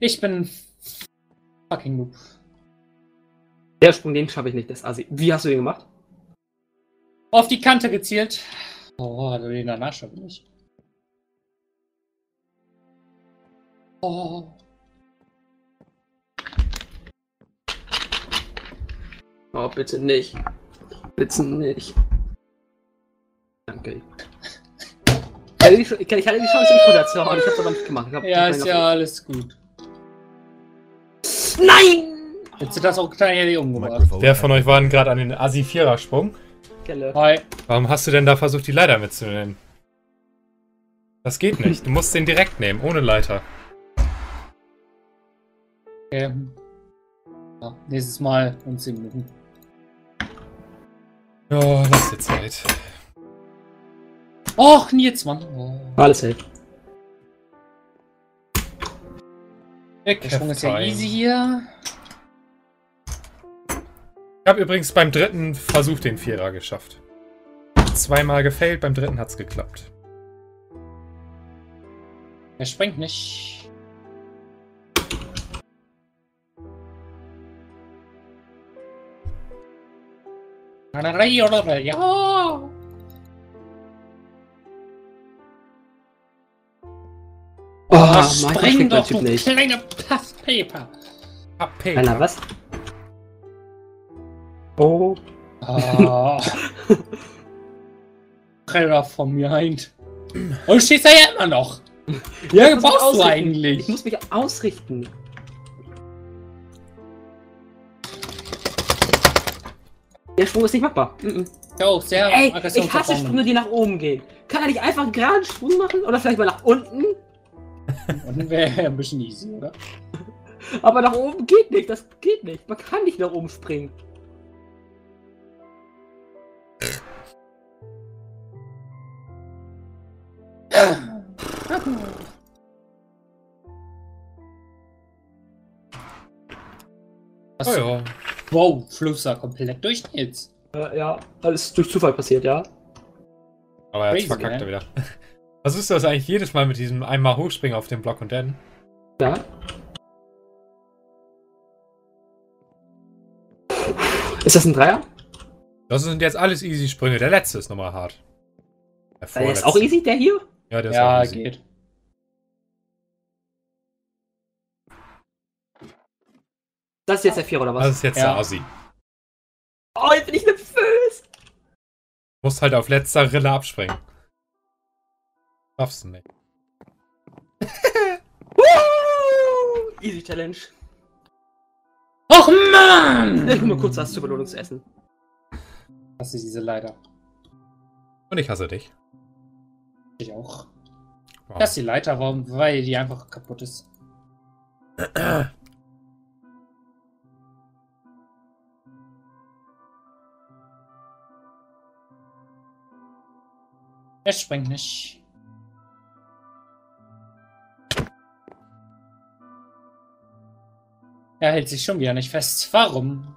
Ich bin fucking noob. Der Sprung, den schaffe ich nicht. Das Assi. Wie hast du den gemacht? Auf die Kante gezielt. Oh, du den danach schon nicht. Oh. Oh, bitte nicht. Bitte nicht. Danke. Ich hatte die, ich Chance, nicht runterzuhauen. Ich hab's aber nicht gemacht. Ich Ja, ist ja alles gut. Nein! Jetzt sind das auch kleine umgebracht. Microphone Wer von euch war denn gerade an den Assi-Vierer-Sprung? Kelle. Hi. Warum hast du denn da versucht, die Leiter mitzunehmen? Das geht nicht. Du musst den direkt nehmen, ohne Leiter. Okay. Ja, nächstes Mal in 10 Minuten. Ja, lass dir Zeit. Och, Nils, Mann. Oh. Alles safe. Der Sprung ist ja easy hier. Ich habe übrigens beim dritten Versuch den Vierer geschafft. Zweimal gefailt, beim dritten hat's geklappt. Er springt nicht. Ja. Oh, Oh, spring doch, du nicht. kleiner Passpaper. HP. Keiner, was? Oh. Ah. Trailer von mir heint. Und du stehst da ja immer noch. Ja, mich brauchst du eigentlich? Ich muss mich ausrichten. Der Sprung ist nicht machbar. Mhm. Jo, sehr Ey, ich hasse. Sprünge, die nach oben gehen. Kann er nicht einfach einen geraden Sprung machen? Oder vielleicht mal nach unten? Und dann wäre ein bisschen easy, oder? Aber nach oben geht nicht. Das geht nicht. Man kann nicht nach oben springen. Was? Oh ja. Wow, Flusser komplett durch jetzt. Äh, ja, alles durch Zufall passiert, ja. Aber jetzt Crazy, verkackt er ne? wieder. Versuchst du das eigentlich jedes Mal mit diesem einmal hochspringen auf den Block und dann? Ja. Ist das ein Dreier? Das sind jetzt alles easy Sprünge. Der letzte ist nochmal hart. Der, Der ist auch easy, der hier? Ja, der ist Ja, auch easy. geht. Das ist jetzt der Vierer oder was? Das ist jetzt Ja. der Assi. oh, jetzt bin ich nervös. Musst halt auf letzter Rille abspringen. Schaffst du nicht. Easy Challenge. Och Mann! Ich mal kurz was zur Belohnung zu essen. Das ist diese Leiter. Und ich hasse dich. Ich auch. Wow. Das ist die Leiter, warum? Weil die einfach kaputt ist. Er springt nicht. Er hält sich schon wieder nicht fest. Warum?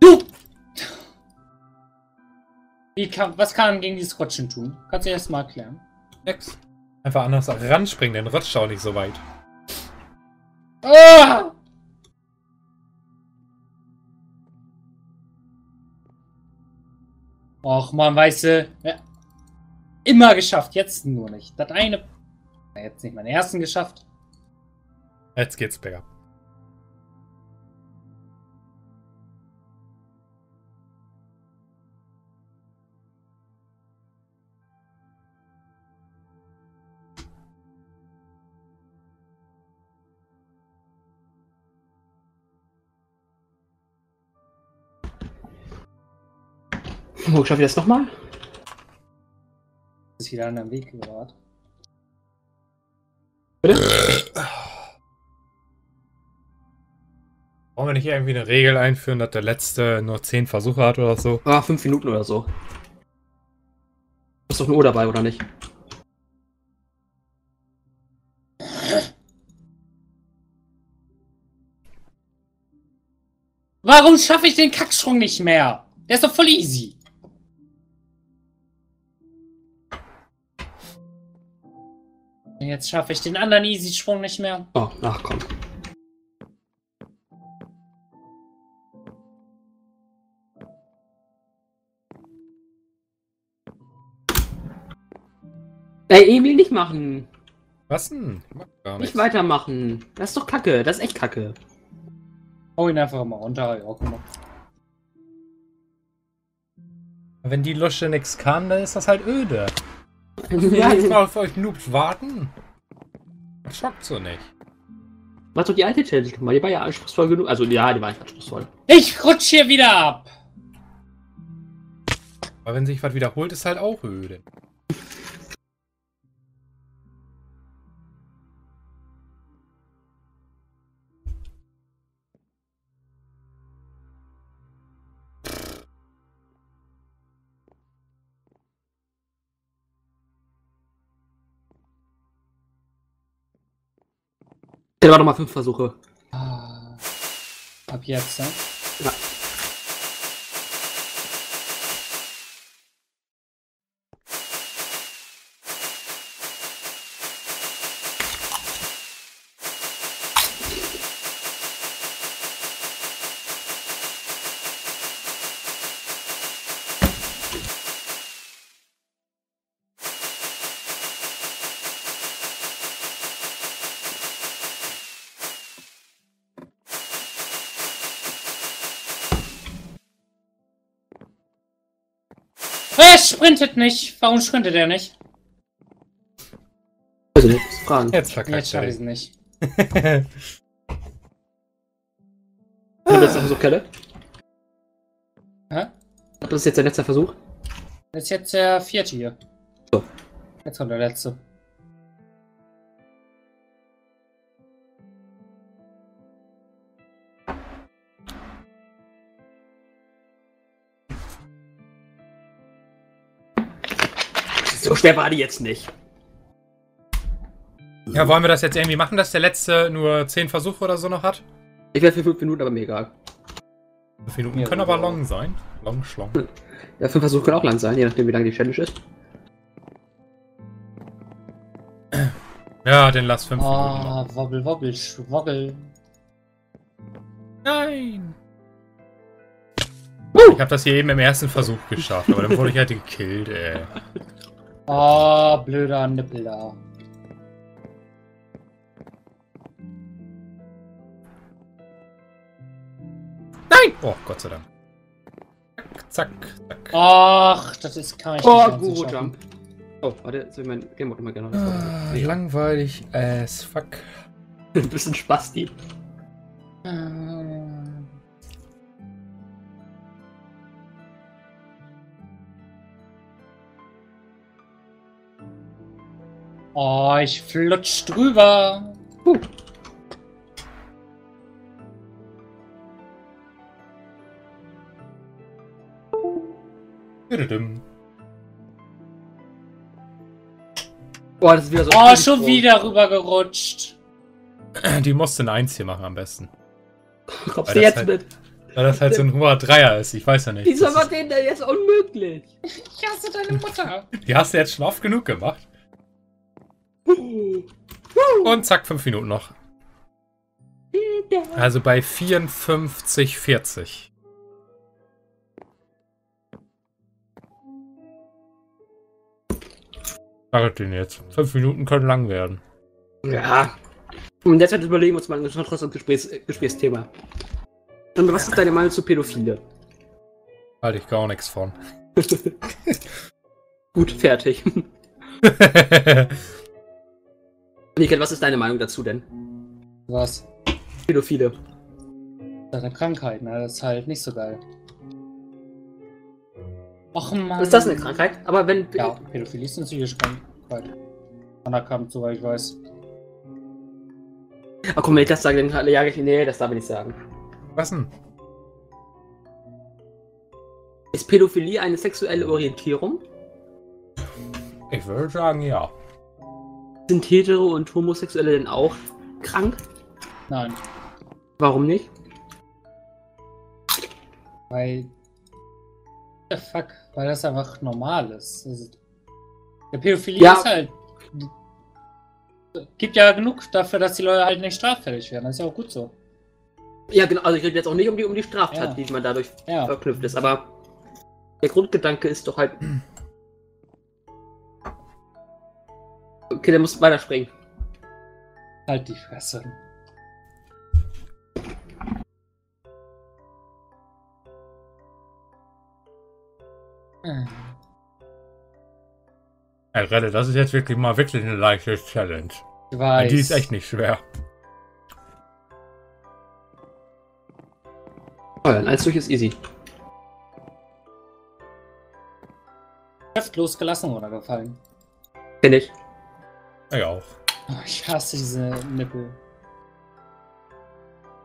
Du! Wie kann, was kann man gegen dieses Rutschen tun? Kannst du erst mal erklären? Nix. Einfach anders ranspringen, dann rutscht auch nicht so weit. Ah! Och man, weißt ja, immer geschafft, jetzt nur nicht. Das eine, jetzt nicht meinen ersten geschafft. Jetzt geht's bergab. Wo schaffe ich das nochmal? Ist wieder an der Weg gewahrt. Wollen wir nicht irgendwie eine Regel einführen, dass der letzte nur 10 Versuche hat oder so? Ah, fünf Minuten oder so. Ist doch eine Uhr dabei, oder nicht? Warum schaffe ich den Kacksprung nicht mehr? Der ist doch voll easy. Jetzt schaffe ich den anderen Easy-Sprung nicht mehr. Oh, ach komm. Ey, Emil, nicht machen. Was denn? Ich mach gar Nicht nichts. weitermachen. Das ist doch kacke. Das ist echt kacke. Hau ihn einfach mal runter. Ja, guck mal. Wenn die Lusche nix kann, dann ist das halt öde. Ja, Ich mal auf euch Noobs warten. Das schockt so nicht. Mach doch die alte Challenge nochmal. Die war ja anspruchsvoll genug. Also, ja, die war nicht anspruchsvoll. Ich rutsch hier wieder ab. Aber wenn sich was wiederholt, ist halt auch öde. Der war nochmal fünf Versuche. Ah, Ab jetzt, ne? Ja. Er sprintet nicht. Warum sprintet er nicht? Also, nicht muss fragen. Jetzt verkackt Jetzt schaffe ich es nicht. Hat das der Versuch, Kelle? Hä? Das ist jetzt der letzte Versuch. Das ist jetzt der vierte hier. So. Jetzt kommt der letzte. So schwer war die jetzt nicht. Ja, wollen wir das jetzt irgendwie machen, dass der letzte nur 10 Versuche oder so noch hat? Ich werde für fünf Minuten, aber mir egal. Fünf Minuten Ja, können aber long sein. Long, schlong. Ja, fünf Versuche können auch lang sein, je nachdem, wie lange die Challenge ist. Ja, den lass 5 Minuten noch. Ah, wobbel, wobbel, schwobbel. Nein! Ich habe das hier eben im ersten Versuch geschafft, aber dann wurde ich halt gekillt, ey. Ah, blöder Nippel da. Nein! Oh, Gott sei Dank. Zack, zack, zack. Ach, das ist ich Oh, Guru. Jump. Oh, warte, jetzt will ich mein Game Mode nochmal gerne. Ah, langweilig as fuck. Ein bisschen Spasti. Ähm. Oh, ich flutsch drüber. Huh. Boah, das ist wieder so. Oh, schon wieder rübergerutscht. Die musst du ein Eins hier machen am besten. Kommst Weil du jetzt halt- mit? Weil das halt so ein hoher Dreier ist, ich weiß ja nicht. Wie soll Das man ist, den denn jetzt unmöglich? Ich hasse deine Mutter. die hast du jetzt schon oft genug gemacht. Und zack, 5 Minuten noch. Also bei 54, 40. Sag den jetzt. 5 Minuten können lang werden. Ja. Und derzeit überlegen wir uns mal ein interessantes Gesprächs Gesprächsthema. Und was ist deine Meinung zu Pädophile? Halte ich gar nichts von. Gut, fertig. Nickel, was ist deine Meinung dazu denn? Was? Pädophile. Deine Krankheit, ne? Das ist halt nicht so geil. Och man. Ist das eine Krankheit? Aber wenn. Ja, Pädophilie ist eine psychische Krankheit. Anerkannt, soweit ich weiß. Ach komm, wenn ich das sage, dann jage ich. Nee, das darf ich nicht sagen. Was denn? Ist Pädophilie eine sexuelle Orientierung? Ich würde sagen, ja. Sind Hetero und Homosexuelle denn auch krank? Nein. Warum nicht? Weil. The fuck? Weil das einfach normal ist. Also, der Pädophilie Ja. ist halt. Gibt ja genug dafür, dass die Leute halt nicht straffällig werden. Das ist ja auch gut so. Ja, genau. Also ich rede jetzt auch nicht um die, um die Straftat, Ja. die man dadurch Ja. verknüpft ist, aber der Grundgedanke ist doch halt. Okay, der muss weiterspringen. Halt die Fresse. Hm. Ey, Relle, das ist jetzt wirklich mal wirklich eine leichte Challenge. Ich weiß. Die ist echt nicht schwer. Oh ja, ein eins durch ist easy. Geschäft losgelassen oder gefallen. Kenn ich. Ich auch. Oh, ich hasse diese Nippel.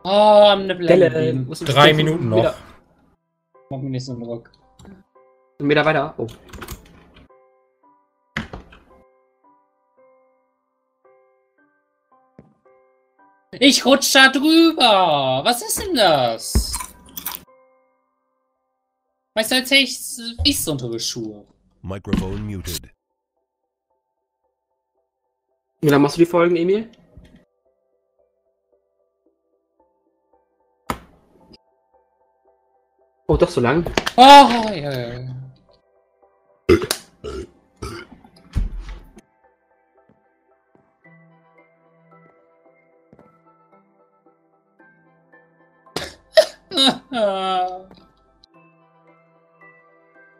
Oh, am Nippel Delle, Drei Minuten noch. Meter, Mach mir nicht so einen Druck. einen Meter weiter. Oh. Ich rutsch da drüber. Was ist denn das? Weißt du, als hätte ich ich untere Schuhe. Microphone muted. Wie lange machst du die Folgen, Emil? Oh, doch so lang. Oh, ja, ja, ja.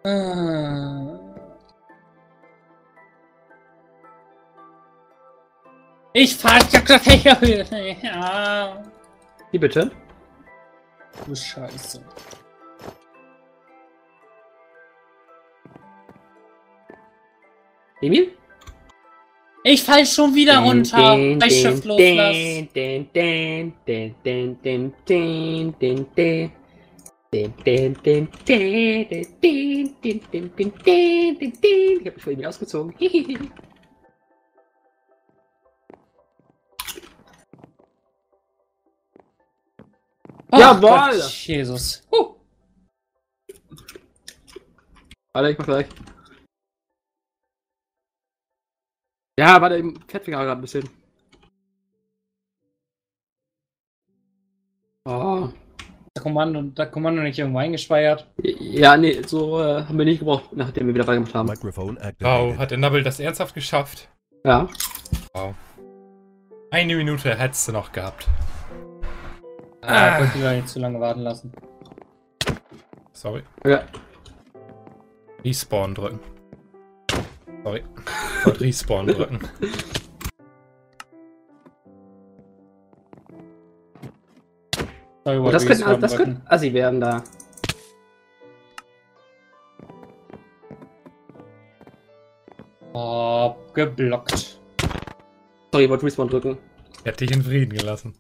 Ich fahr ja. Wie bitte? Du Scheiße. Emil? Ich fall schon wieder runter, weil ich Schiff loslasse. Den, den, den, den, den, den, Oh Jawohl! Gott, Jesus. Huh. Warte, ich mach gleich. Ja, warte, im Fettfinger gerade ein bisschen. Oh. Der Kommando, der Kommando nicht irgendwo eingespeichert. Ja, nee, so äh, haben wir nicht gebraucht, nachdem wir wieder weitergemacht haben. Wow, hat der Nabbel das ernsthaft geschafft? Ja. Eine Minute hättest du noch gehabt. Ah, ich wollte die Leute nicht zu lange warten lassen. Sorry. Ja. Respawn drücken. Sorry. Ich wollte Respawn drücken. Sorry, wollte das ich könnte, das könnte Assi werden da. Oh, geblockt. Sorry, ich wollte Respawn drücken. Hätte dich in Frieden gelassen.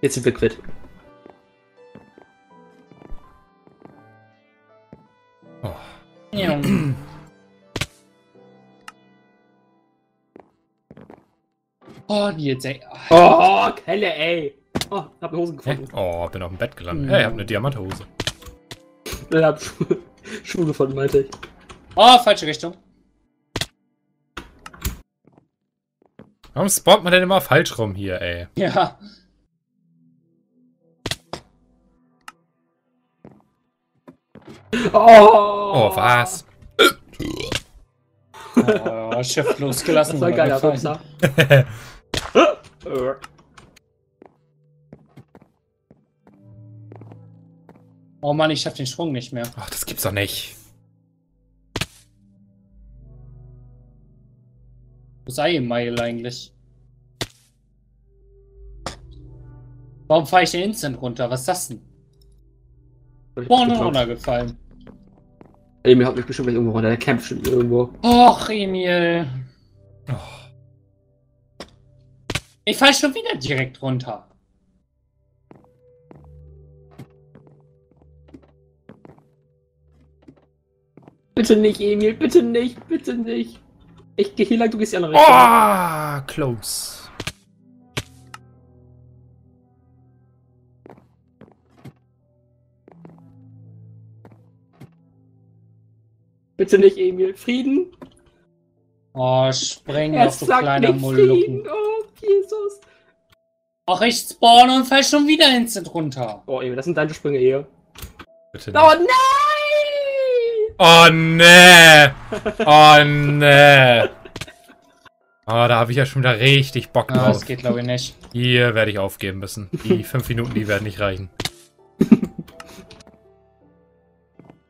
Jetzt sind wir quitt. Oh. Ja. Oh, die jetzt, ey. Oh, Kelle, ey. Oh, hab eine Hose Hä? gefunden. Oh, bin auf dem Bett gelandet. Mhm. Hey, ich hab eine Diamanthose. Ich hab Schuhe, Schuhe gefunden, meinte ich. Oh, falsche Richtung. Warum spawnt man denn immer falsch rum hier, ey? Ja. Oh, Oh, was? Oh, Schiff losgelassen. Das war geiler. Oh Mann, ich schaff den Sprung nicht mehr. Ach, das gibt's doch nicht. Wo sei Mile eigentlich? Warum fahre ich den Instant runter? Was ist das denn? Boah, noch runtergefallen. Emil hat mich bestimmt irgendwo runter. Der campt bestimmt irgendwo. Och, Emil. Oh, Ich fall schon wieder direkt runter. Bitte nicht, Emil, bitte nicht, bitte nicht. Ich gehe hier lang, du gehst die andere Richtung. oh close. Bitte nicht, Emil. Frieden? Oh, spring Er auf, du sagt kleiner nicht Molukken. Frieden. Oh, Jesus. Ach, ich spawn und fall schon wieder instant runter. Oh, Emil, das sind deine Sprünge hier. Bitte Oh nicht. nein! Oh nee! Oh nee! Oh, da habe ich ja schon wieder richtig Bock Ah, das drauf. geht glaube ich nicht. Hier werde ich aufgeben müssen. Die fünf Minuten, die werden nicht reichen.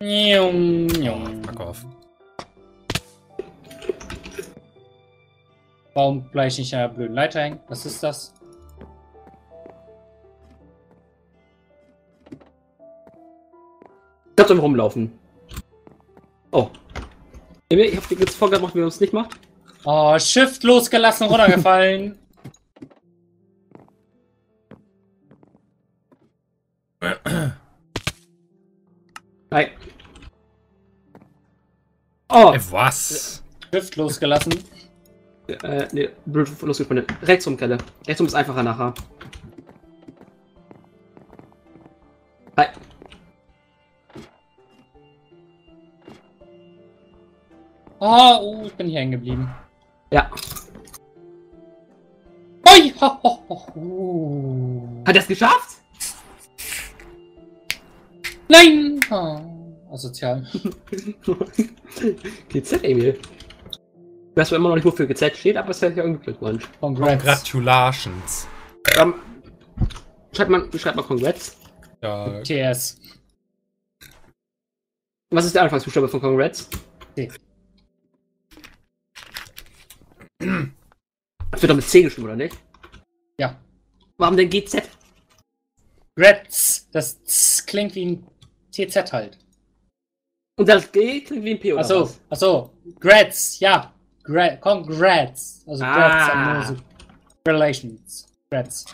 Jung, jung. Fuck off. Warum bleib ich nicht an der blöden Leiter hängen? Was ist das? Ich hab's einfach rumlaufen. Oh. Ich hab dir jetzt vorgemacht, wie man es nicht macht. Oh, Shift losgelassen, runtergefallen. Nein. Oh! Ey, was? Shift losgelassen. Äh, nee, blöd losgesponnen. Rechts rum, Kelle. Rechts rum ist einfacher nachher. Hi. Oh, oh, ich bin hier hängen geblieben. Ja. Oi! Ho, ho, ho, ho. Hat er es geschafft? Nein! Oh, asozial. GZ, Emil. Ich weiß zwar immer noch nicht, wofür GZ steht, aber es wäre ja irgendwie Glückwunsch. Congrats. Congratulations. Ähm, schreibt man, wie schreibt man Congrats? Ja, TS. Was ist der Anfangsbuchstabe von Congrats? C. Das wird doch mit C geschrieben, oder nicht? Ja. Warum denn GZ? Grats. Das Z klingt wie ein TZ halt. Und das G klingt wie ein P oder Achso, was? achso. Grats, ja. Gra Congrats. Also Ah. Grats also Relations. Grats.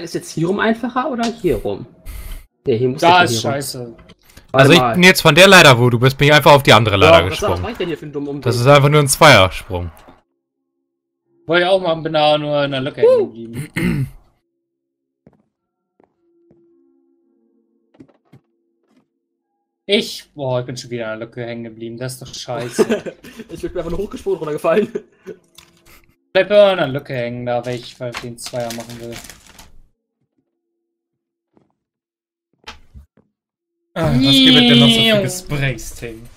Ist jetzt hier rum einfacher oder hier rum? Ne, hier muss Da jetzt ist rum. scheiße. Warte Also ich mal. bin jetzt von der Leiter, wo du bist, bin ich einfach auf die andere Leiter Ja, was, was gesprungen. mach ich denn hier für einen dummen Umweg? Das ist einfach nur ein Zweiersprung. Wollte ich auch mal, bin da nur in der Lücke hängen geblieben. Ich, boah, ich bin schon wieder in der Lücke hängen geblieben. Das ist doch scheiße. ich bin einfach nur hochgesprungen runtergefallen. Bleib in der Lücke hängen, da ich weil ich den Zweier machen will. Ah, was gibt es denn noch so für Gesprächsthemen?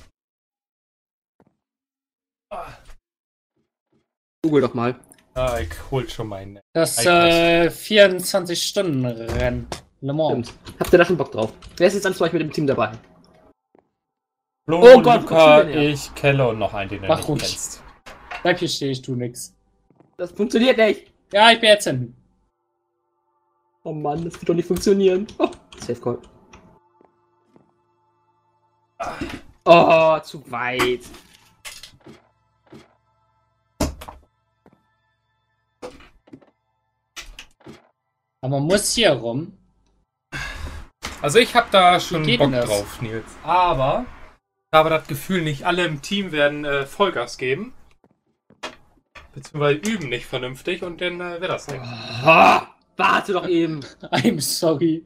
Google doch mal. Ah, ich hol schon meinen. Das äh, 24-Stunden-Rennen. Le Mans. Stimmt. Habt ihr da schon Bock drauf? Wer ist jetzt an euch mit dem Team dabei? Flo, Oh Gott, Luca, denn, ja? ich, Kelle und noch einen, den du Mach nicht ruhig. kennst. Bleib hier stehen, ich tu nix. Das funktioniert nicht. Ja, ich bin jetzt hinten. Oh Mann, das wird doch nicht funktionieren. Oh, Safe Call. Oh, zu weit. Aber man muss hier rum. Also ich habe da schon Bock das? drauf, Nils. Aber habe das Gefühl, nicht alle im Team werden äh, Vollgas geben. Beziehungsweise üben nicht vernünftig und dann äh, wäre das. Oh, warte doch eben. I'm sorry.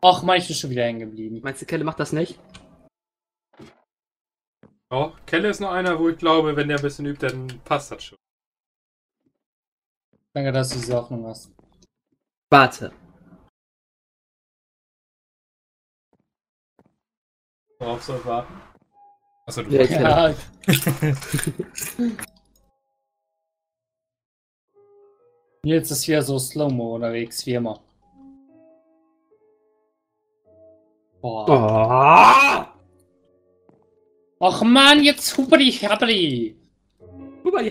Och, man, ich bin schon wieder hängen geblieben. Meinst du, Kelle macht das nicht? Ja, Kelle ist noch einer, wo ich glaube, wenn der ein bisschen übt, dann passt das schon. Danke, dass du diese Hoffnung hast. Warte. Worauf soll ich warten? Achso, du Ja, Ja. Jetzt ist wieder so Slow-Mo unterwegs, wie immer. Boah. Oh. Och man, jetzt mal, die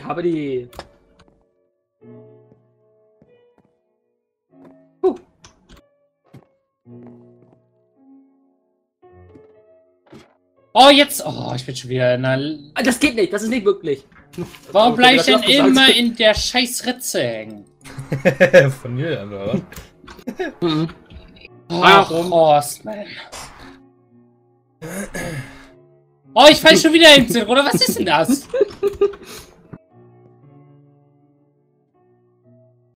habe die. Huh. Oh, jetzt. Oh, ich bin schon wieder in der. Ah, Das geht nicht, das ist nicht möglich. Warum bleibe ich denn immer in der scheiß Ritze hängen? Von mir, oder? Mhm. Ach, Warum? Horstman. Oh, ich fall schon wieder ins oder was ist denn das?